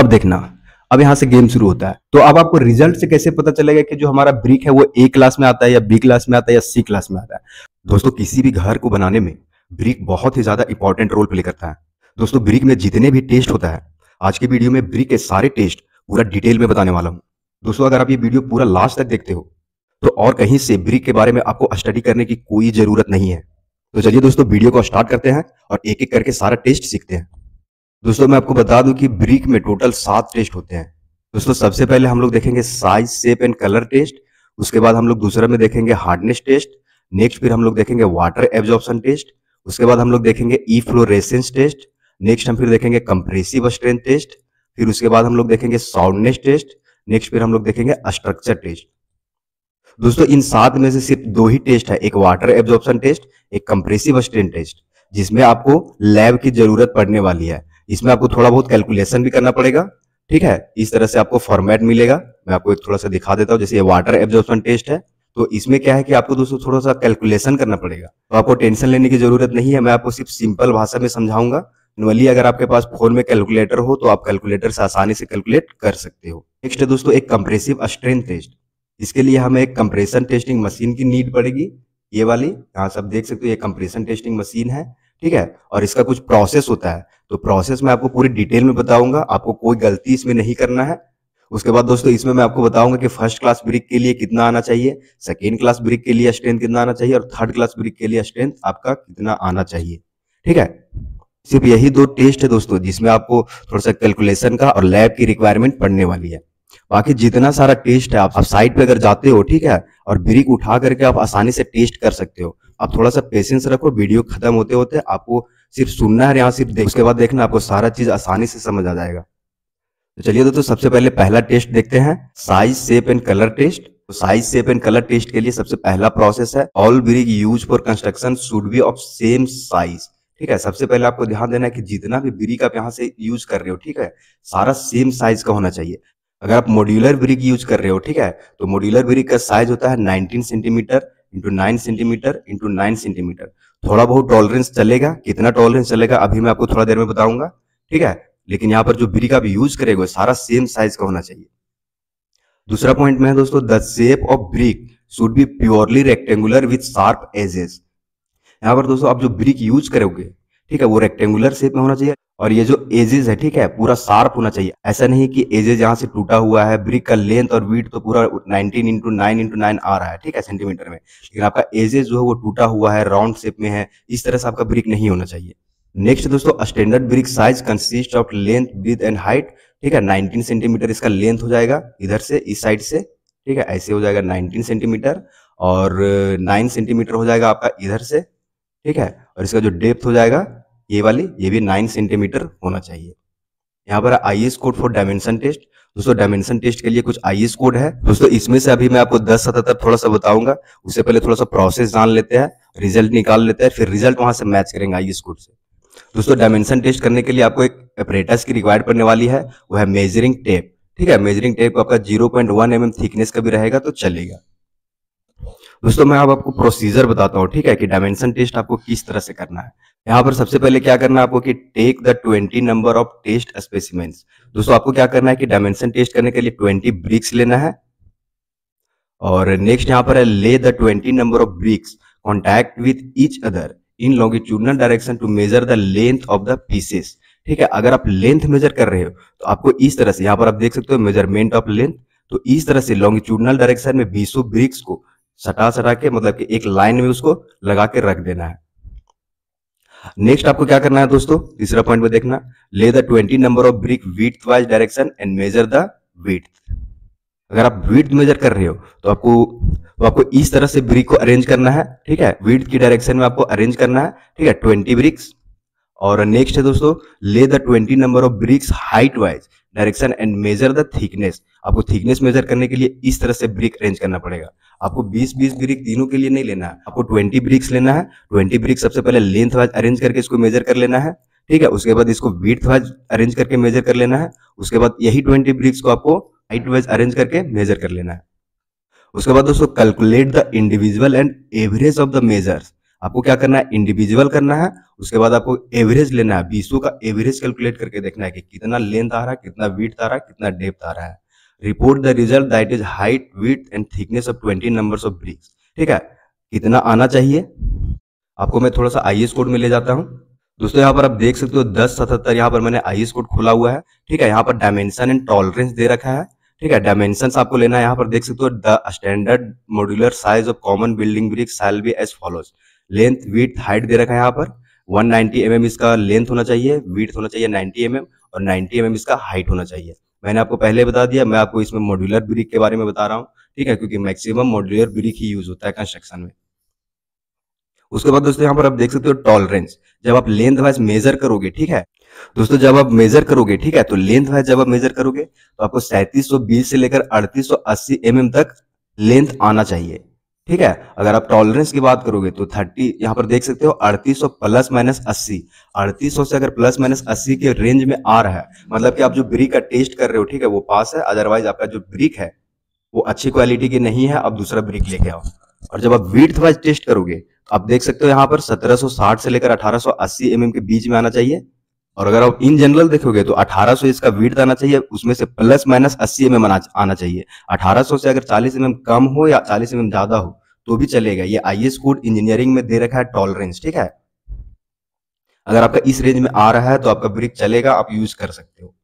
अब देखना। अब यहाँ से गेम शुरू होता है। तो अब आपको रिज़ल्ट से कैसे पता चलेगा कि जो हमारा ब्रिक है वो ए क्लास में आता है या बी क्लास में आता है या सी क्लास में आता है? दोस्तों, किसी भी घर को बनाने में ब्रिक बहुत ही ज़्यादा इंपॉर्टेंट रोल प्ले करता है। दोस्तों ब्रिक में जितने भी टेस्ट होता है, आज के वीडियो में ब्रिक के सारे टेस्ट पूरा डिटेल में बताने वाला हूँ। दोस्तों, अगर आप ये वीडियो पूरा लास्ट तक देखते हो तो और कहीं से ब्रिक के बारे में आपको स्टडी करने की कोई ज़रूरत नहीं है। तो चलिए दोस्तों वीडियो को स्टार्ट करते हैं और एक एक करके सारा टेस्ट सीखते हैं। दोस्तों, मैं आपको बता दूँ कि ब्रिक में टोटल सात टेस्ट होते हैं। दोस्तों, सबसे पहले हम लोग देखेंगे size shape and colour test उसके बाद हम लोग दूसरा में देखेंगे हार्डनेस टेस्ट नेक्स्ट फिर हम लोग देखेंगे वाटर एब्जॉर्प्शन टेस्ट उसके बाद हम लोग देखेंगे ई फ्लोरेसेंस टेस्ट नेक्स्ट हम फिर देखेंगे कंप्रेसिव स्ट्रेंथ टेस्ट फिर उसके बाद हम लोग देखेंगे साउंडनेस टेस्ट नेक्स्ट फिर हम लोग देखेंगे स्ट्रक्चर टेस्ट दोस्तों, इन सात में से सिर्फ़ दो ही टेस्ट है। एक वाटर एब्जॉर्प्शन टेस्ट एक कंप्रेसिव स्ट्रेन टेस्ट जिसमें आपको लैब की ज़रूरत पड़ने वाली है। इसमें आपको थोड़ा बहुत कैलकुलेशन भी करना पड़ेगा, ठीक है? इस तरह से आपको फॉर्मेट मिलेगा। मैं आपको एक थोड़ा सा दिखा देता हूँ, जैसे ये वाटर एब्जॉर्प्शन टेस्ट है। तो इसमें क्या है कि आपको दोस्तों थोड़ा सा कैलकुलेशन करना पड़ेगा। तो आपको टेंशन लेने की ज़रूरत नहीं है, मैं आपको सिर्फ़ सिंपल भाषा में समझाऊँगा। नॉर्मली अगर आपके पास फ़ोन में कैलकुलेटर हो तो आप कैलकुलेटर से आसानी से कैलकुलेट कर सकते हो। नेक्स्ट है दोस्तों, एक कंप्रेसिव स्ट्रेंथ टेस्ट इसके लिए हमें एक कंप्रेशन टेस्टिंग मशीन की नीड पड़ेगी। ये वाली, यहाँ सब देख सकते हो, ये कंप्रेशन टेस्टिंग मशीन है। ठीक है? और इसका कुछ प्रोसेस होता है। तो प्रोसेस में आपको पूरी डिटेल में बताऊँगा। आपको कोई गलती इसमें नहीं करना है। उसके बाद दोस्तों इसमें मैं आपको बताऊँगा कि फ़र्स्ट क्लास ब्रिक के लिए कितना आना चाहिए सेकेंड क्लास ब्रिक के लिए स्ट्रेंथ कितना आना चाहिए और थर्ड क्लास ब्रिक के लिए स्ट्रेंथ आपका कितना आना चाहिए। ठीक है? सिर्फ़ यही दो टेस्ट है दोस्तों जिसमें आपको थोड़ा सा कैलकुलेशन का और लैब की रिक्वायरमेंट पड़ने वाली है। बाकी जितना सारा टेस्ट है आप, आप साइट पे अगर जाते हो ठीक है? और ब्रिक उठा करके आप आसानी से टेस्ट कर सकते हो। आप थोड़ा सा पेशेंस रखो वीडियो खत्म होते होते आपको सिर्फ़ सुनना है यहाँ सिर्फ़ उसके बाद देखना, आपको सारा चीज़ आसानी से समझ आ जाएगा। तो चलिए दोस्तों, सबसे पहले पहला टेस्ट देखते हैं। Size shape and colour test तो size shape and colour test के लिए सबसे पहला प्रोसेस है। All brick use for construction should be of same size ठीक है, सबसे पहले आपको ध्यान देना है कि जितना भी ब्रिक आप यहाँ से यूज़ कर रहे हो, ठीक है, सारा सेम साइज़ का होना चाहिए। अगर आप मॉड्यूलर ब्रिक यूज़ कर रहे हो, ठीक है तो मॉड्यूलर ब्रिक का साइज़ होता है 19 centimetre into nine centimetre into nine centimetre थोड़ा बहुत टॉलरेंस चलेगा। कितना टॉलरेंस चलेगा, अभी मैं आपको थोड़ा देर में बताऊँगा। ठीक है? लेकिन यहाँ पर जो ब्रिक आप यूज़ करेगा सारा सेम साइज़ का होना चाहिए। दूसरा पॉइंट में है दोस्तों the shape of brick should be purely rectangular with sharp edges यहाँ पर दोस्तों, आप जो ब्रिक यूज़ करोगे, ठीक है, वो रेक्टेंगुलर शेप में होना चाहिए। और ये जो एजेस है, ठीक है, पूरा शार्प होना चाहिए। ऐसा नहीं कि एजेस यहाँ से टूटा हुआ है ब्रिक का लेंथ और वीट तो पूरा 19 इंटू नाइन इंटू नाइन आ रहा है, ठीक है सेंटीमीटर में। लेकिन आपका एजेस जो है, वो टूटा हुआ है राउंड शेप में है, इस तरह से आपका ब्रिक नहीं होना चाहिए। नेक्स्ट दोस्तों standard brick size consist of length width and height ठीक है 19 सेंटीमीटर इसका लेंथ हो जाएगा, इधर से, इस साइड से, ठीक है, ऐसे हो जाएगा 19 सेंटीमीटर और 9 सेंटीमीटर हो जाएगा आपका इधर से, ठीक है, और इसका जो डेप्थ हो जाएगा ये वाली, ये भी नाइन सेंटीमीटर होना चाहिए। यहाँ पर I S code for dimension test दोस्तों डायमेंशन टेस्ट के लिए कुछ आई एस कोड है। दोस्तों, इसमें से अभी मैं आपको दस सतहत्तर थोड़ा सा बताऊँगा। उससे पहले थोड़ा सा प्रोसेस जान लेते हैं रिज़ल्ट निकाल लेते हैं, फिर रिज़ल्ट वहाँ से मैच करेंगे आई एस कोड से। दोस्तों डायमेंशन टेस्ट करने के लिए आपको एक अपरेटस की रिक्वायर्ड पड़ने वाली है, वो है मेजरिंग टेप ठीक है मेजरिंग टेप आपका zero point one M M thickness का भी रहेगा तो चलेगा। दोस्तों, मैं अब आपको प्रोसीजर बताता हूँ, ठीक है, कि डायमेंशन टेस्ट आपको किस तरह से करना है। यहाँ पर सबसे पहले क्या करना है आपको कि take the 20 number of test specimens दोस्तों, आपको क्या करना है कि डायमेंशन टेस्ट करने के लिए 20 ब्रिक्स लेना है। और नेक्स्ट यहाँ पर है lay the 20 number of bricks contact with each other in longitudinal direction to measure the length of the pieces ठीक है, अगर आप लेंथ मेजर कर रहे हो तो आपको इस तरह से, यहाँ पर आप देख सकते हो मेज़रमेंट ऑफ़ लेंथ तो इस तरह से लॉन्गिट्यूडनल डायरेक्शन में बीसों ब्रिक्स को सटा सटा के मतलब कि एक लाइन में उसको लगा के रख देना है। नेक्स्ट आपको क्या करना है दोस्तों? तीसरा पॉइंट में देखना। Lay the twenty number of brick width wise direction and measure the width अगर आप वीट मेजर कर रहे हो तो आपको तो आपको इस तरह से ब्रिक को अरेंज करना है, ठीक है? वीट की डायरेक्शन में आपको अरेंज करना है, ठीक है? ट्वेंटी ब्रिक्स और नेक्स्ट है दोस्तों lay the twenty number of bricks height wise direction and measure the thickness आपको थिकनेस मेजर करने के लिए इस तरह से ब्रिक अरेंज करना पड़ेगा। आपको 20 20 ब्रिक तीनों के लिए नहीं लेना है। आपको 20 ब्रिक्स लेना है। 20 ब्रिक सबसे पहले लेंथ वाइज अरेंज करके इसको मेजर कर लेना है। ठीक है? उसके बाद इसको विथ वाइज अरेंज करके मेजर कर लेना है। उसके बाद यही 20 ब्रिक्स को आपको हाइट वाइज अरेंज करके मेजर कर लेना है। उसके बाद दोस्तों calculate the individual and average of the measures आपको क्या करना है? इंडिविजुअल करना है। उसके बाद आपको एवरेज लेना है। बीसों का एवरेज कैलकुलेट करके देखना है कि कितना लेंथ आ रहा है, कितना वीट आ रहा है, कितना डेप्थ आ रहा है। Report the result that is height width and thickness of twenty number of bricks ठीक है? कितना आना चाहिए? आपको मैं थोड़ा सा आईएस कोड में ले जाता हूँ। दोस्तों, यहाँ पर आप देख सकते हो दस सतहत्तर यहाँ पर मैंने आईएस कोड खोला हुआ है। ठीक है? यहाँ पर डायमेंशन एंड टॉलरेंस दे रखा है। ठीक है? डायमेंशन आपको लेना है। यहाँ पर देख सकते हो the standard modular size of common building bricks shall be as follows length width height दे रखा है यहाँ पर। 190 नाइनटी mm इसका लेंथ होना चाहिए विथ होना चाहिए 90 mm और 90 mm इसका हाइट होना चाहिए। मैंने आपको पहले बता दिया, मैं आपको इसमें मॉड्यूलर ब्रिक के बारे में बता रहा हूँ, ठीक है? क्योंकि मैक्सिमम मॉड्यूलर ब्रिक ही यूज़ होता है कंस्ट्रक्शन में। उसके बाद दोस्तों यहाँ पर आप देख सकते हो टॉलरेंस जब आप लेंथ वाइज मेजर करोगे, ठीक है? दोस्तों जब आप मेजर करोगे, ठीक है? तो लेंथ वाइज जब आप मेजर करोगे तो आपको सैंतीस से लेकर अड़तीस एम mm तक लेंथ आना चाहिए। ठीक है? अगर आप टॉलरेंस की बात करोगे तो 30 यहाँ पर देख सकते हो 3800 प्लस माइनस अस्सी। अड़तीस से अगर प्लस माइनस अस्सी के रेंज में आ रहा है मतलब कि आप जो ब्रिक का टेस्ट कर रहे हो, ठीक है, वो पास है अदरवाइज़ आपका जो ब्रिक है, वो अच्छी क्वालिटी की नहीं है, आप दूसरा ब्रिक लेके आओ। और जब आप वीट वाइज टेस्ट करोगे आप देख सकते हो यहाँ पर 1760 से लेकर 1880 mm के बीच में आना चाहिए। और अगर आप इन जनरल देखोगे तो 1800 इसका वीट आना चाहिए, उसमें से प्लस माइनस 80 एम mm आना चाहिए। 1800 से अगर 40 एम mm कम हो या 40 एम mm ज़्यादा हो तो भी चलेगा। ये आईएस कोड इंजीनियरिंग में दे रखा है टॉलरेंस ठीक है? अगर आपका इस रेंज में आ रहा है तो आपका ब्रिक चलेगा, आप यूज़ कर सकते हो।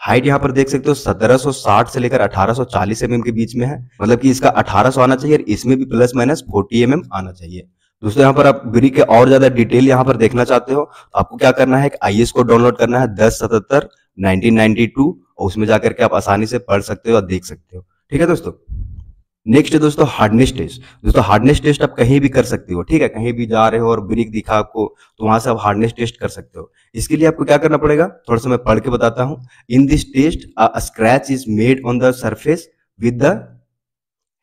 हाइट यहाँ पर देख सकते हो 1760 से लेकर 1840 एमएम के बीच में है। मतलब कि इसका 1800 आना चाहिए और इसमें भी प्लस माइनस 40 एमएम आना चाहिए। दोस्तों, यहाँ पर आप ब्रिक के और ज़्यादा डिटेल यहाँ पर देखना चाहते हो तो आपको क्या करना है? आई को डाउनलोड करना है, दस सतहत्तर नाइनटीन और उसमें जाकर के आप आसानी से पढ़ सकते हो और देख सकते हो। ठीक है दोस्तों? नेक्स्ट है दोस्तों हार्डनेस टेस्ट दोस्तों हार्डनेस टेस्ट आप कहीं भी कर सकते हो, ठीक है? कहीं भी जा रहे हो और ब्रिक दिखा आपको तो वहाँ से आप हार्डनेस टेस्ट कर सकते हो। इसके लिए आपको क्या करना पड़ेगा? थोड़ा सा मैं पढ़ के बताता हूँ। In this test a scratch is made on the surface with the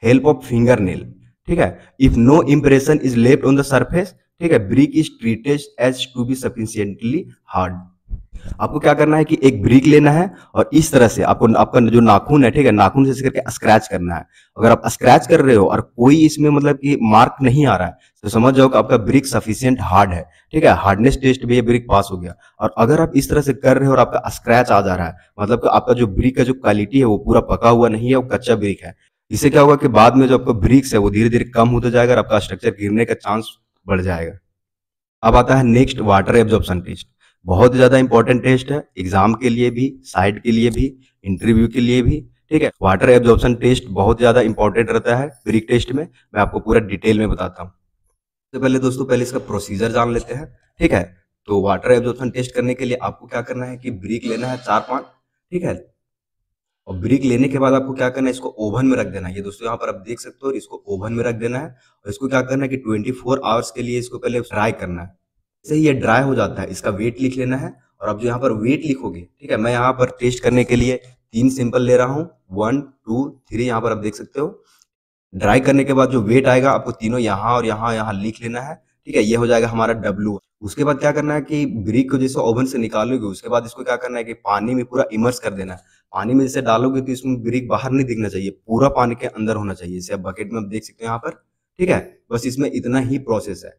help of finger nail ठीक है? If no impression is left on the surface ठीक है? Brick is treated as to be sufficiently hard आपको क्या करना है कि एक ब्रिक लेना है और इस तरह से आपको, आपका जो नाखून है, ठीक है? नाखून से करके स्क्रैच करना है। अगर आप स्क्रैच कर रहे हो और कोई इसमें मतलब कि मार्क नहीं आ रहा है तो समझ जाओ कि आपका ब्रिक सफिशियंट हार्ड है, ठीक है? हार्डनेस टेस्ट भी ये ब्रिक पास हो गया। और अगर आप इस तरह से कर रहे हो और आपका स्क्रैच आ जा रहा है मतलब कि आपका जो ब्रिक का जो क्वालिटी है, वो पूरा पका हुआ नहीं है, वो कच्चा ब्रिक है। इससे क्या होगा कि बाद में जो आपका ब्रिक्स है, वो धीरे धीरे कम होता जाएगा और आपका स्ट्रक्चर गिरने का चांस बढ़ जाएगा। अब आता है नेक्स्ट वाटर एब्जॉर्प्शन टेस्ट बहुत ज़्यादा इंपॉर्टेंट टेस्ट है एग्ज़ाम के लिए भी साइड के लिए भी इंटरव्यू के लिए भी, ठीक है? वाटर एब्जॉर्प्शन टेस्ट बहुत ज़्यादा इंपॉर्टेंट रहता है ब्रिक टेस्ट में। मैं आपको पूरा डिटेल में बताता हूँ। सबसे पहले दोस्तों, पहले इसका प्रोसीजर जान लेते हैं, ठीक है? तो वाटर एब्जॉर्प्शन टेस्ट करने के लिए आपको क्या करना है कि ब्रिक लेना है चार पाँच ठीक है? और ब्रिक लेने के बाद आपको क्या करना है, इसको ओवन में रख देना है। ये दोस्तों, यहाँ पर आप देख सकते हो, इसको ओवन में रख देना है। और इसको क्या करना है कि 24 फोर आवर्स के लिए इसको पहले फ्राई करना है। ही ये ड्राई हो जाता है। इसका वेट लिख लेना है और अब जो यहाँ पर वेट लिखोगे, ठीक है, मैं यहाँ पर टेस्ट करने के लिए तीन सिंपल ले रहा हूँ। वन टू थ्री यहाँ पर आप देख सकते हो। ड्राई करने के बाद जो वेट आएगा, आपको तीनों यहाँ और यहाँ यहाँ लिख लेना है, ठीक है, ये हो जाएगा हमारा डब्लू उसके बाद क्या करना है कि ब्रिक को जैसे ओवन से निकालोगे, उसके बाद इसको क्या करना है कि पानी में पूरा इमर्स कर देना है। पानी में जैसे डालोगे तो इसमें ब्रिक बाहर नहीं दिखना चाहिए, पूरा पानी के अंदर होना चाहिए। जैसे आप बकेट में आप देख सकते हो यहाँ पर, ठीक है, बस इसमें इतना ही प्रोसेस है।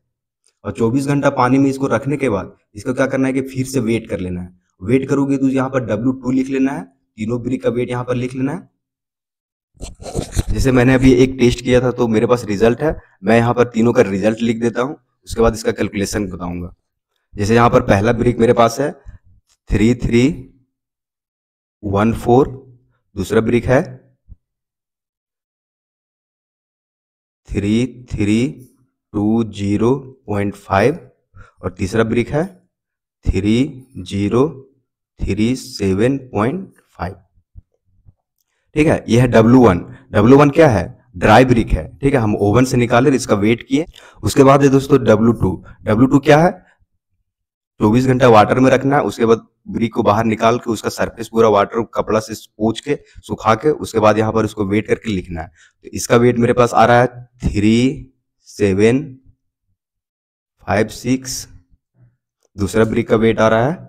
और 24 घंटा पानी में इसको रखने के बाद इसको क्या करना है कि फिर से वेट कर लेना है। वेट करोगे तो यहाँ पर डब्ल्यू टू लिख लेना है, तीनों ब्रिक का वेट यहाँ पर लिख लेना है। जैसे मैंने अभी एक टेस्ट किया था तो मेरे पास रिज़ल्ट है, मैं यहाँ पर तीनों का रिज़ल्ट लिख देता हूँ, उसके बाद इसका कैलकुलेशन बताऊँगा। जैसे यहाँ पर पहला ब्रिक मेरे पास है थ्री थ्री वन फोर दूसरा ब्रिक है three three two zero point five और तीसरा ब्रिक है three zero three seven point five ठीक है, यह है डब्लू वन डब्लू वन क्या है? ड्राई ब्रिक है। ठीक है, हम ओवन से निकाले इसका वेट किए। उसके बाद है दोस्तों डब्लू टू डब्लू टू क्या है? चौबीस घंटा वाटर में रखना है। उसके बाद ब्रिक को बाहर निकाल के उसका सरफेस पूरा वाटर कपड़ा से पोच के, सुखा के, उसके बाद यहाँ पर उसको वेट करके लिखना है। तो इसका वेट मेरे पास आ रहा है थ्री सेवन, फाइव, सिक्स। दूसरा ब्रिक का वेट आ रहा है।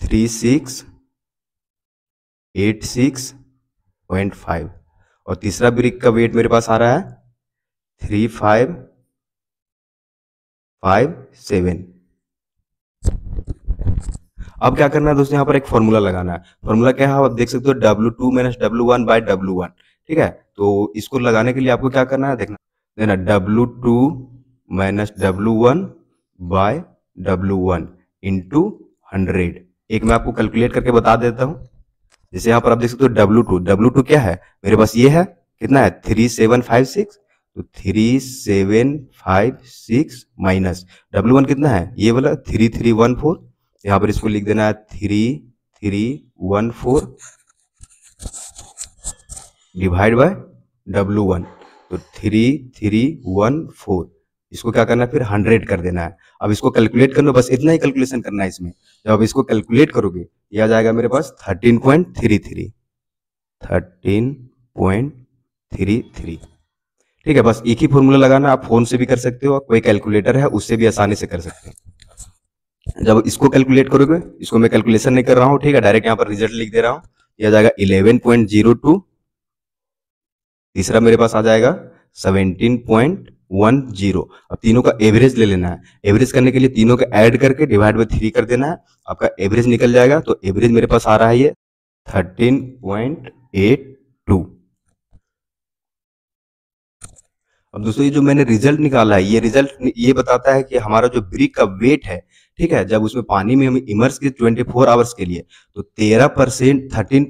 Three, six, eight, six, point five. और तीसरा ब्रिक का वेट मेरे पास आ रहा है। Three, five five, seven. अब क्या करना है दोस्तों? यहाँ पर एक फॉर्मूला लगाना है। फॉर्मूला क्या है? आप देख सकते हो W two minus W one by W one ठीक है? तो इसको लगाने के लिए आपको क्या करना है? देखना। Two minus W one by W one into hundred एक मैं आपको कैलकुलेट करके बता देता हूँ। जैसे यहाँ पर आप देख सकते हो डब्ल्यू टू डब्ल्यू टू क्या है? मेरे पास ये है। कितना है? थ्री सेवन फाइव सिक्स तो three seven five six minus W one कितना है? ये वाला थ्री थ्री वन फोर यहाँ पर इसको लिख देना है three three one four divide by W one तो थ्री थ्री वन फोर इसको क्या करना है? फिर हंड्रेड कर देना है। अब इसको कैलकुलेट करना बस इतना ही कैलकुलेशन करना है इसमें। जब आप इसको कैलकुलेट करोगे, यह आ जाएगा मेरे पास thirteen point three three thirteen point three three ठीक है, बस एक ही फॉर्मूला लगाना, आप फ़ोन से भी कर सकते हो, कोई कैलकुलेटर है, उससे भी आसानी से कर सकते हो। जब इसको कैलकुलेट करोगे, इसको मैं कैलकुलेशन नहीं कर रहा हूँ, ठीक है डायरेक्ट यहाँ पर रिज़ल्ट लिख दे रहा हूँ। यह आ जाएगा इलेवन पॉइंट ज़ीरो टू तीसरा मेरे पास आ जाएगा सेवनटीन पॉइंट वन ज़ीरो अब तीनों का एवरेज ले लेना है। एवरेज करने के लिए तीनों का ऐड करके डिवाइड बाई थ्री कर देना है। आपका एवरेज निकल जाएगा तो एवरेज मेरे पास आ रहा है ये थर्टीन पॉइंट एट टू अब दोस्तों, ये जो मैंने रिज़ल्ट निकाला है, ये रिज़ल्ट ये बताता है कि हमारा जो ब्रिक का वेट है ठीक है, जब उसमें पानी में हम इमर्स के 24 फोर आवर्स के लिए तो 13 परसेंट थर्टीन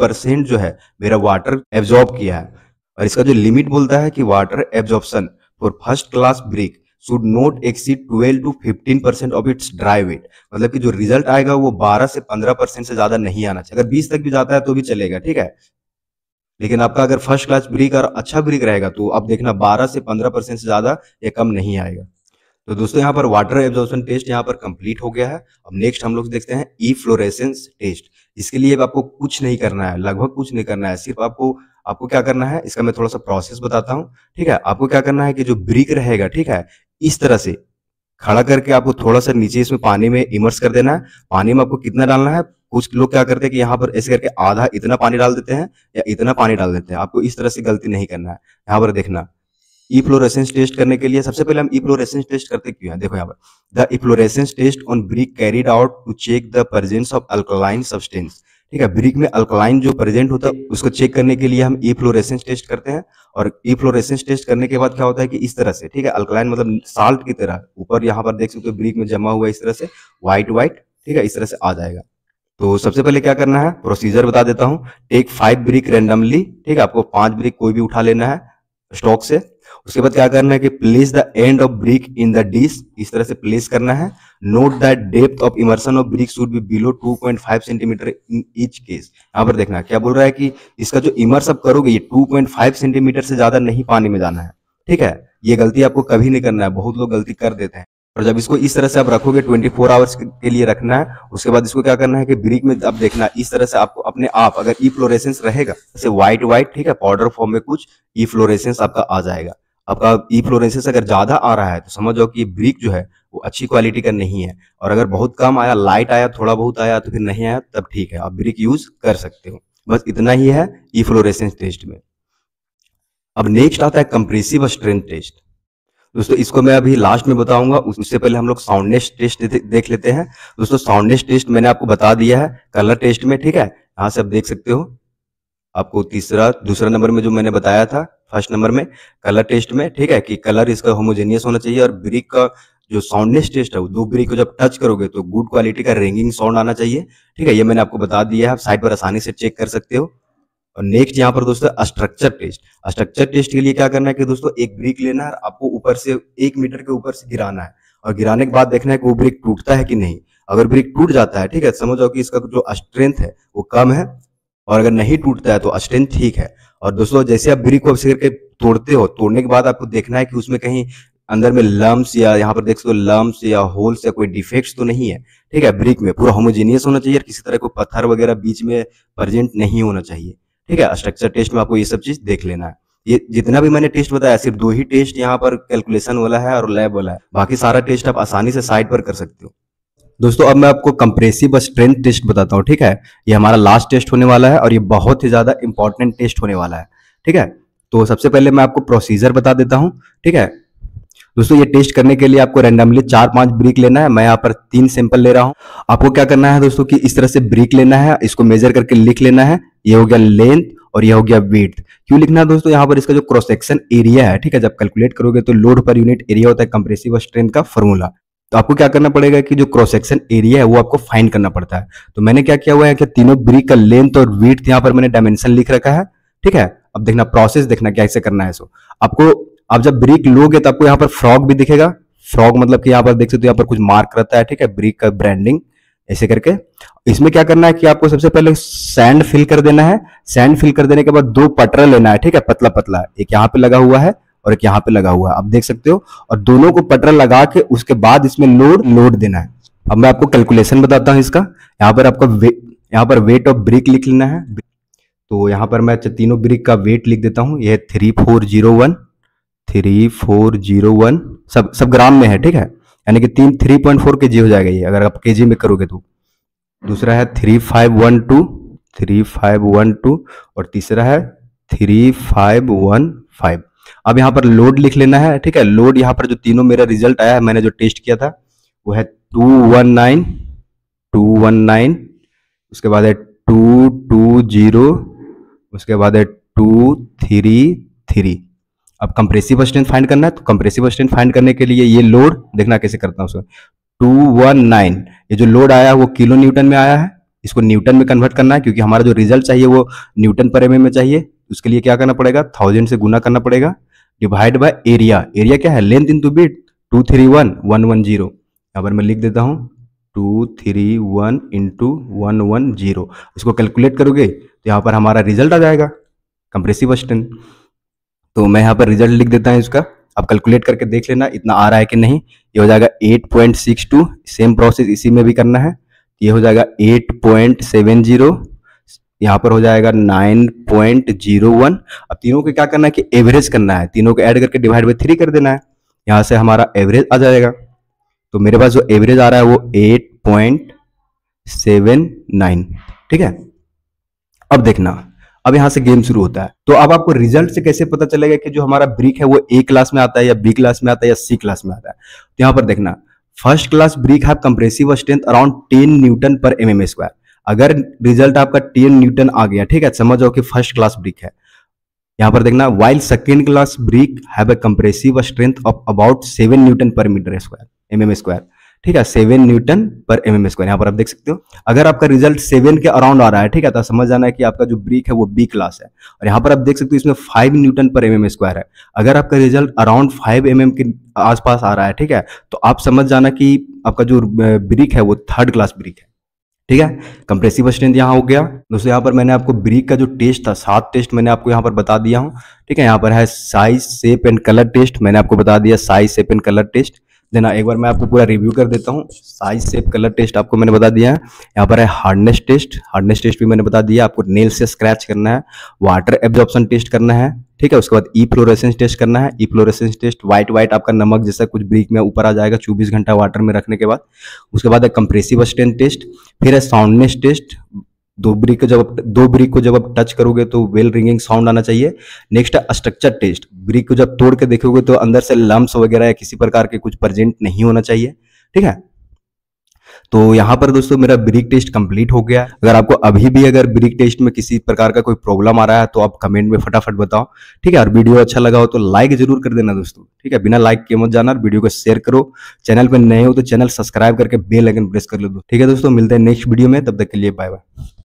परसेंट जो है, मेरा वाटर एब्जॉर्ब किया है। और इसका जो लिमिट बोलता है कि water absorption for first class brick should not exceed 12 to 15 percent of its dry weight मतलब कि जो रिज़ल्ट आएगा वो 12 से 15 परसेंट से ज़्यादा नहीं आना चाहिए। अगर 20 तक भी जाता है तो भी चलेगा, ठीक है? लेकिन आपका अगर फ़र्स्ट क्लास ब्रिक और अच्छा ब्रिक रहेगा तो अब देखना 12 से 15 परसेंट से ज़्यादा ये कम नहीं आएगा। तो दोस्तों, यहाँ पर वाटर एब्जॉर्प्शन टेस्ट यहाँ पर कंप्लीट हो गया है। अब नेक्स्ट हम लोग देखते हैं ई फ्लोरेसेंस टेस्ट इसके लिए आपको कुछ नहीं करना है, लगभग कुछ नहीं करना है। सिर्फ़ आपको आपको क्या करना है, इसका मैं थोड़ा सा प्रोसेस बताता हूँ, ठीक है? आपको क्या करना है कि जो ब्रिक रहेगा, ठीक है, इस तरह से खड़ा करके आपको थोड़ा सा नीचे इसमें पानी में इमर्स कर देना है। पानी में आपको कितना डालना है, कुछ लोग क्या करते हैं कि यहाँ पर ऐसे करके आधा इतना पानी डाल देते हैं या इतना पानी डाल देते हैं। आपको इस तरह से गलती नहीं करना है, यहाँ पर देखना। ई फ्लोरेसेंस टेस्ट करने के लिए सबसे पहले हम ई फ्लोरेसेंस टेस्ट करते क्यों हैं? देखो यहाँ पर। The fluorescence test on brick carried out to check the presence of alkaline substance ठीक है ब्रिक में अल्कलाइन जो प्रेजेंट होता है, उसको चेक करने के लिए हम ई फ्लोरेसेंस टेस्ट करते हैं। और ई फ्लोरेसेंस टेस्ट करने के बाद क्या होता है कि इस तरह से, ठीक है अल्कलाइन मतलब साल्ट की तरह, ऊपर यहाँ पर देख सकते हो ब्रिक में जमा हुआ इस तरह से व्हाइट व्हाइट ठीक है, इस तरह से आ जाएगा। तो सबसे पहले क्या करना है प्रोसीजर बता देता हूँ। टेक फाइव ब्रिक रेंडमली ठीक है, आपको पाँच ब्रिक कोई भी उठा लेना है स्टॉक से। उसके बाद क्या करना है कि place the end of brick in the dish इस तरह से प्लेस करना है। Note that depth of immersion of brick should be below 2.5 centimetre in each case यहाँ पर देखना, क्या बोल रहा है कि इसका जो इमर्स आप करोगे, ये 2.5 सेंटीमीटर से ज़्यादा नहीं पानी में जाना है। ठीक है? ये गलती आपको कभी नहीं करना है, बहुत लोग गलती कर देते हैं। और जब इसको इस तरह से आप रखोगे 24 फोर आवर्स के लिए रखना है, उसके बाद इसको क्या करना है कि ब्रिक में अब देखना, इस तरह से आपको अपने आप, अगर ई फ्लोरेसेंस रहेगा, जैसे व्हाइट व्हाइट ठीक है पाउडर फॉर्म में कुछ ई फ्लोरेसेंस आपका आ जाएगा। आपका ई फ्लोरेंसेस अगर ज़्यादा आ रहा है तो समझ जाओ कि ब्रिक जो है, वो अच्छी क्वालिटी का नहीं है। और अगर बहुत कम आया लाइट आया, थोड़ा बहुत आया तो फिर नहीं आया, तब ठीक है, आप ब्रिक यूज़ कर सकते हो। बस इतना ही है ई फ्लोरेसेंस टेस्ट में। अब नेक्स्ट आता है कंप्रेसिव स्ट्रेंथ टेस्ट दोस्तों, इसको मैं अभी लास्ट में बताऊँगा उससे पहले हम लोग साउंडनेस टेस्ट देख लेते हैं। दोस्तों साउंडनेस टेस्ट मैंने आपको बता दिया है कलर टेस्ट में, ठीक है? यहाँ से आप देख सकते हो। आपको तीसरा, दूसरा नंबर में जो मैंने बताया था फ़र्स्ट नंबर में, कलर टेस्ट में, ठीक है कि कलर इसका होमोजेनियस होना चाहिए और ब्रिक का जो साउंडनेस टेस्ट है, वो दो ब्रिक को जब टच करोगे तो गुड क्वालिटी का रिंगिंग साउंड आना चाहिए, ठीक है? ये मैंने आपको बता दिया है, आप साइड पर आसानी से चेक कर सकते हो। और नेक्स्ट यहाँ पर दोस्तों स्ट्रक्चर टेस्ट स्ट्रक्चर टेस्ट के लिए क्या करना है कि दोस्तों, एक ब्रिक लेना है, आपको ऊपर से एक मीटर के ऊपर से गिराना है। और गिराने के बाद देखना है कि वो ब्रिक टूटता है कि नहीं। अगर ब्रिक टूट जाता है, ठीक है, समझ जाओ कि इसका जो स्ट्रेंथ है, वो कम है, और अगर नहीं टूटता है तो स्ट्रेंथ ठीक है। और दोस्तों, जैसे आप ब्रिक को करके तोड़ते हो, तोड़ने के बाद आपको देखना है कि उसमें कहीं अंदर में लम्स या यहाँ पर देख सकते हो, लम्स या होल्स या कोई डिफेक्ट्स तो नहीं है। ठीक है, ब्रिक में पूरा होमोजीनियस होना चाहिए किसी तरह कोई पत्थर वगैरह बीच में प्रेजेंट नहीं होना चाहिए। ठीक है स्ट्रक्चर टेस्ट में आपको ये सब चीज़ देख लेना है। ये जितना भी मैंने टेस्ट बताया, सिर्फ़ दो ही टेस्ट यहाँ पर कैलकुलेशन वाला है और लैब वाला है। बाकी सारा टेस्ट आप आसानी से साइड पर कर सकते हो। दोस्तों, अब मैं आपको कंप्रेसिव स्ट्रेंथ टेस्ट बताता हूँ, ठीक है? ये हमारा लास्ट टेस्ट होने वाला है और ये बहुत ही ज़्यादा इंपॉर्टेंट टेस्ट होने वाला है, ठीक है? तो सबसे पहले मैं आपको प्रोसीजर बता देता हूँ, ठीक है? दोस्तों, ये टेस्ट करने के लिए आपको रैंडमली चार पाँच ब्रिक लेना है। मैं यहाँ पर तीन सैंपल ले रहा हूँ। आपको क्या करना है दोस्तों कि इस तरह से ब्रिक लेना है, इसको मेजर करके लिख लेना है। ये हो गया लेंथ और ये हो गया वेट क्यों लिखना है दोस्तों? यहाँ पर इसका जो क्रॉस सेक्शन एरिया है, ठीक है? जब कैलकुलेट करोगे तो लोड पर यूनिट एरिया होता है कंप्रेसिव स्ट्रेंथ का फॉर्मूला तो आपको क्या करना पड़ेगा कि जो क्रॉस सेक्शन एरिया है, वो आपको फाइंड करना पड़ता है। तो मैंने क्या किया हुआ है कि तीनों ब्रिक का लेंथ और वेट यहाँ पर मैंने डायमेंशन लिख रखा है, ठीक है? अब देखना प्रोसेस देखना कैसे करना है इसको। आपको, आप जब ब्रिक लोगे तो आपको यहाँ पर फ्रॉग भी दिखेगा। फ्रॉग मतलब कि यहाँ पर देख सकते हो, यहाँ पर कुछ मार्क रहता है, ठीक है? ब्रिक का ब्रांडिंग ऐसे करके। इसमें क्या करना है कि आपको सबसे पहले सैंड फिल कर देना है। सैंड फिल कर देने के बाद दो पटरा लेना है, ठीक है? पतला पतला एक यहाँ पे लगा हुआ है और एक यहाँ पे लगा हुआ है। आप देख सकते हो और दोनों को पटरा लगा के उसके बाद इसमें लोड लोड देना है। अब मैं आपको कैलकुलेशन बताता हूँ इसका। यहाँ पर आपको यहाँ पर वेट ऑफ़ ब्रिक लिख लेना है। तो यहाँ पर मैं तीनों ब्रिक का वेट लिख देता हूँ। यह three four zero one three four zero one सब सब ग्राम में है, ठीक है? यानी कि तीन थ्री पॉइंट फोर के जी हो जाएगा ये, अगर आप के जी में करोगे तो। दूसरा है three five one two three five one two और तीसरा है थ्री फाइव वन फाइव अब यहाँ पर लोड लिख लेना है, ठीक है? लोड यहाँ पर जो तीनों मेरा रिज़ल्ट आया है, मैंने जो टेस्ट किया था, वो है two one nine two one nine उसके बाद है टू टू ज़ीरो उसके बाद है टू थ्री थ्री अब कंप्रेसिव स्ट्रेंथ फाइंड करना है तो कंप्रेसिव स्ट्रेंथ फाइंड करने के लिए ये लोड देखना कैसे करता हूँ टू वन नाइन ये जो लोड आया है वो किलो न्यूटन में आया है, इसको न्यूटन में कन्वर्ट करना है, क्योंकि हमारा जो रिज़ल्ट चाहिए वो न्यूटन पर एम में चाहिए, उसके लिए क्या करना पड़ेगा? थाउज़ेंड से गुना करना पड़ेगा। डिवाइड बाय एरिया एरिया क्या है? Length into beat two three one one one zero यहाँ मैं लिख देता हूँ two three one into one one zero इसको कैलकुलेट करोगे तो यहाँ पर हमारा रिज़ल्ट आ जाएगा कंप्रेसिव स्ट्रेंथ तो मैं यहाँ पर रिज़ल्ट लिख देता हूँ इसका। आप कैलकुलेट करके देख लेना, इतना आ रहा है कि नहीं? ये हो जाएगा 8.62 सेम प्रोसेस इसी में भी करना है। ये हो जाएगा 8.70 यहाँ पर हो जाएगा 9.01 अब तीनों को क्या करना है कि एवरेज करना है। तीनों को ऐड करके डिवाइड बाई थ्री कर देना है। यहाँ से हमारा एवरेज आ जाएगा। तो मेरे पास जो एवरेज आ रहा है वो 8.79 ठीक है? अब देखना। अब यहाँ से गेम शुरू होता है। तो अब आपको रिज़ल्ट से कैसे पता चलेगा कि जो हमारा ब्रिक है वो ए क्लास में आता है या बी क्लास में आता है या सी क्लास में आता है? तो यहाँ पर देखना। फ़र्स्ट क्लास ब्रिक है compressive strength around ten newton per M M square अगर रिज़ल्ट आपका टेन न्यूटन आ गया, ठीक है, समझ जाओ कि फ़र्स्ट क्लास ब्रिक है। यहाँ पर देखना while second class brick have a compressive strength of about seven newton per metre square M M square ठीक है seven newton per M M square यहाँ पर आप देख सकते हो, अगर आपका रिज़ल्ट सेवन के अराउंड आ रहा है, ठीक है तो समझ जाना है कि आपका जो ब्रिक है वो बी क्लास है। और यहाँ पर आप देख सकते हो, इसमें five newton per M M square है। अगर आपका result around five M M के आसपास आ रहा है, ठीक है तो आप समझ जाना कि आपका जो ब्रिक है वो थर्ड क्लास ब्रिक है। ठीक है? कंप्रेसिव स्ट्रेंथ यहाँ हो गया। दोस्तों, यहाँ पर मैंने आपको ब्रिक का जो टेस्ट था, सात टेस्ट मैंने आपको यहाँ पर बता दिया हूँ। ठीक है? यहाँ पर है size shape and colour test मैंने आपको बता दिया size shape and colour test देना एक बार मैं आपको पूरा रिव्यू कर देता हूँ। साइज़ सेप कलर टेस्ट आपको मैंने बता दिया है। यहाँ पर है हार्डनेस टेस्ट हार्डनेस टेस्ट भी मैंने बता दिया आपको नेल से स्क्रैच करना है वाटर एब्जॉर्प्शन टेस्ट करना है, ठीक है? उसके बाद ई फ्लोरेसेंस टेस्ट करना है। ई फ्लोरेसेंस टेस्ट व्हाइट व्हाइट आपका नमक जैसा कुछ ब्रिक में ऊपर आ जाएगा 24 घंटा वाटर में रखने के बाद। उसके बाद है कंप्रेसिव स्ट्रेंथ टेस्ट फिर है साउंडनेस टेस्ट दो ब्रिक को जब आप दो ब्रिक को जब आप टच करोगे तो वेल रिंगिंग साउंड आना चाहिए। नेक्स्ट स्ट्रक्चर टेस्ट ब्रिक को जब तोड़ के देखोगे तो अंदर से लम्स वगैरह या किसी प्रकार के कुछ प्रेजेंट नहीं होना चाहिए। ठीक है? तो यहाँ पर दोस्तों मेरा ब्रिक टेस्ट कंप्लीट हो गया। अगर आपको अभी भी अगर ब्रिक टेस्ट में किसी प्रकार का कोई प्रॉब्लम आ रहा है तो आप कमेंट में फटाफट बताओ। ठीक है? और वीडियो अच्छा लगा हो तो लाइक ज़रूर कर देना दोस्तों। ठीक है? बिना लाइक के मत जाना और वीडियो को शेयर करो। चैनल पर नए हो तो चैनल सब्सक्राइब करके बेल आइकन प्रेस कर लो ठीक है दोस्तों? मिलते हैं नेक्स्ट वीडियो में। तब तक के लिए बाय बाय